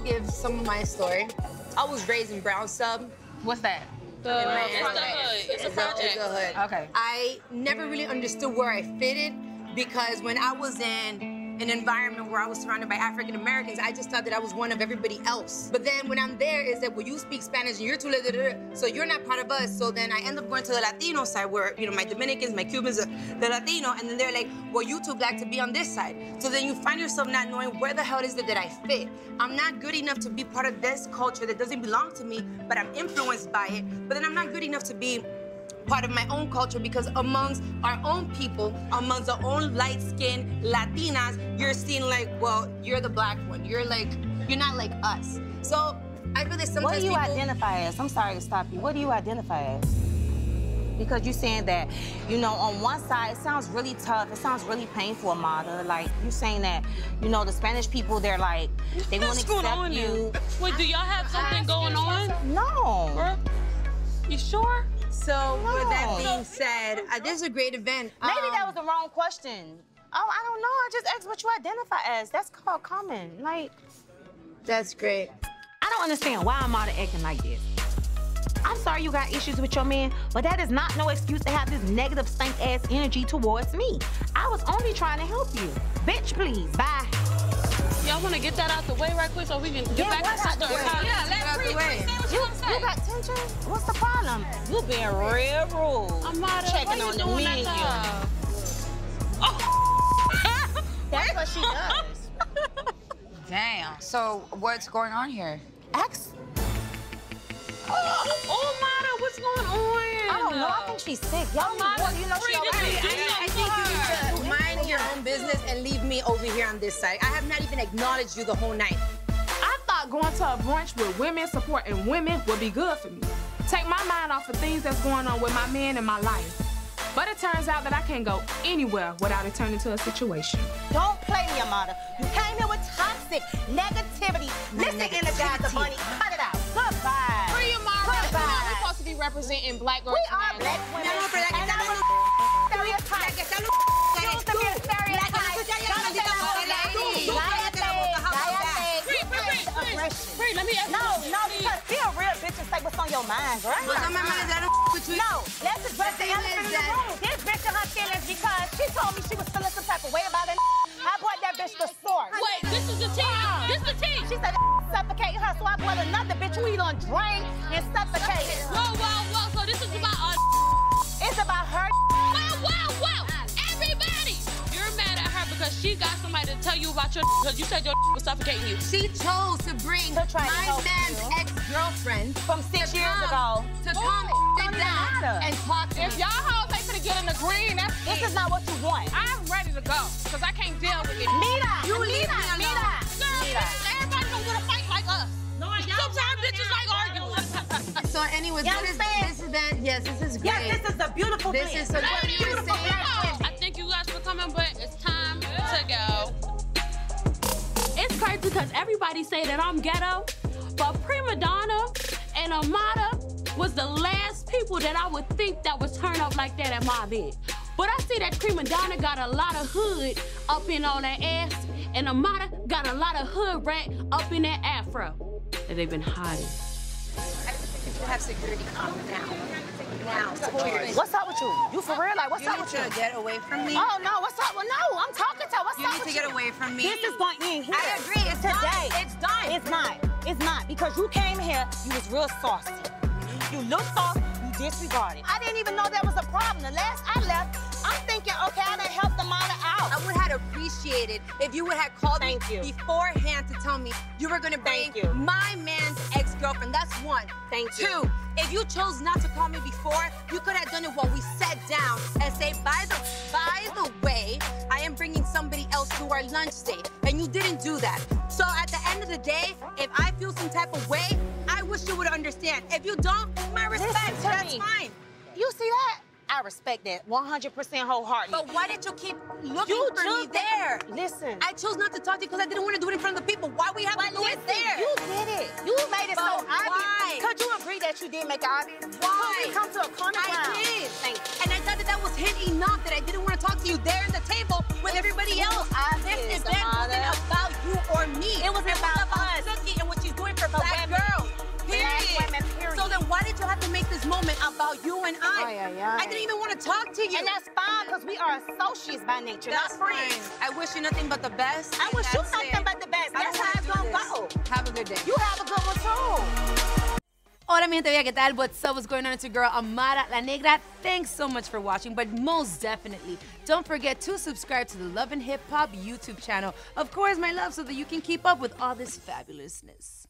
I'll give some of my story. I was raised in Brown Sub. What's that? The, it's the hood. It's a It's project. a hood. Okay. I never really understood where I fitted because when I was in an environment where I was surrounded by African Americans, I just thought that I was one of everybody else. But then when I'm there, is that well, you speak Spanish and you're too little, so you're not part of us. So then I end up going to the Latino side where you know my Dominicans, my Cubans, the Latino, and then they're like, well, you too black to be on this side. So then you find yourself not knowing where the hell is it that I fit. I'm not good enough to be part of this culture that doesn't belong to me, but I'm influenced by it. But then I'm not good enough to be part of my own culture because amongst our own people, amongst our own light-skinned Latinas, you're seen like, well, you're the black one. You're like, you're not like us. So I feel that sometimes What do you people, identify as? I'm sorry to stop you. What do you identify as? Because you're saying that, you know, on one side, it sounds really tough. It sounds really painful, Amara. Like, you're saying that, you know, the Spanish people, they're like, they want to What's going on accept you. there? Wait, do y'all have something going on? No. Bruh? You sure? So with that being said, uh, this is a great event. Maybe that Um, was the wrong question. Oh, I don't know. I just asked what you identify as. That's called common. Like, That's great. I don't understand why Amara acting like this. I'm sorry you got issues with your man, but that is not no excuse to have this negative stank ass energy towards me. I was only trying to help you. Bitch, please, bye. Y'all want to get that out the way right quick so we can get Yeah, back to out the sister? way? Yeah, Get out got tension? What's the problem? You being real rude. Amara, Checking why you on the menu. that stuff? Oh. That's what she does. Damn. So what's going on here? X. Oh, Amara, what's going on? I don't know. I think she's sick. Y'all oh, need Amara. You know she already. I, I think you need to mind your own business and leave me over here on this side. I have not even acknowledged you the whole night. I thought going to a brunch with women supporting women would be good for me. Take my mind off of things that's going on with my man in my life. But it turns out that I can't go anywhere without it turning into a situation. Don't play me, Amara. You came here with toxic negativity. Listen, energize the bunny. Cut it out. Goodbye. Free Amara. You know, we're supposed to be representing black girls. We are tonight. black women. No, say what's on your mind, girl. I ain't What's got on my mind is I don't with you. No, let's address the thing elephant in the that- room. This bitch in her feelings because she told me she was feeling some type of way about it. I brought that bitch to source. Wait, this is the tea. This is the tea. She said suffocate her, so I brought another bitch who he done drain and suffocate. Whoa, whoa, whoa. So this is about she got somebody to tell you about your because you said your was suffocating you. She chose to bring To try to my man's ex-girlfriend From six to years come- ago. to come Don't sit down matter. and talk to If me. y'all hoes ain't gonna get in the green, that's This it. is not what you want. I'm ready to go, because I can't deal with it. Mira, You leave Mira, me alone. Mira. Girl, Mira. everybody don't want to fight like us. Sometimes bitches like arguing. So anyways, You this is, understand? this event, yes, this is great. Yes, this is a beautiful This blend. is so what you were saying. Because everybody say that I'm ghetto, but PreMadonna and Amara was the last people that I would think that would turn up like that at my event. But I see that PreMadonna got a lot of hood up in on that ass, and Amara got a lot of hood rat up in that afro that they've been hiding. You have security down. Now, security. What's up with you? You for real? Like, what's You up need with you? to get away from me. Oh no, what's up? Well, no, I'm talking to her. What's You up need to get away from me. This is going in here. I agree. It's today. done. It's done. It's not. It's not because you came here. You was real saucy. You looked saucy, You disregarded. I didn't even know that was a problem. The last I left, I'm thinking, okay, I done helped the mother out. I would have appreciated if you would have called Thank me you. beforehand to tell me you were gonna bring you. my man's ex-girlfriend. That's one. Thank you. Two, if you chose not to call me before, you could have done it while we sat down and say, by the by the way, I am bringing somebody else to our lunch date. And you didn't do that. So at the end of the day, if I feel some type of way, I wish you would understand. If you don't, my respect, that's me. fine. You see that? I respect that 100% wholeheartedly. But why did you keep looking you for me there? that- Listen. I chose not to talk to you because I didn't want to do it in front of the people. Why we have to do it there? You did it. You made it so But obvious. why? Could you agree that you did make it obvious? Why? Could we come to a common I did. Thank you. And I thought that that was hint enough that I didn't want to talk to you there at the table with It's everybody else. And I. Didn't even want to talk to you. And that's fine, because we are associates by nature, That's not friends. fine. I wish you nothing but the best. I wish you nothing it. but the best. I That's how it's wanna gonna go. Have a good day. You have a good one too. Hola mi gente bella, ¿qué tal? What's up? What's going on? It's your girl Amara La Negra. Thanks so much for watching, but most definitely, don't forget to subscribe to the Love and Hip Hop YouTube channel. Of course, my love, so that you can keep up with all this fabulousness.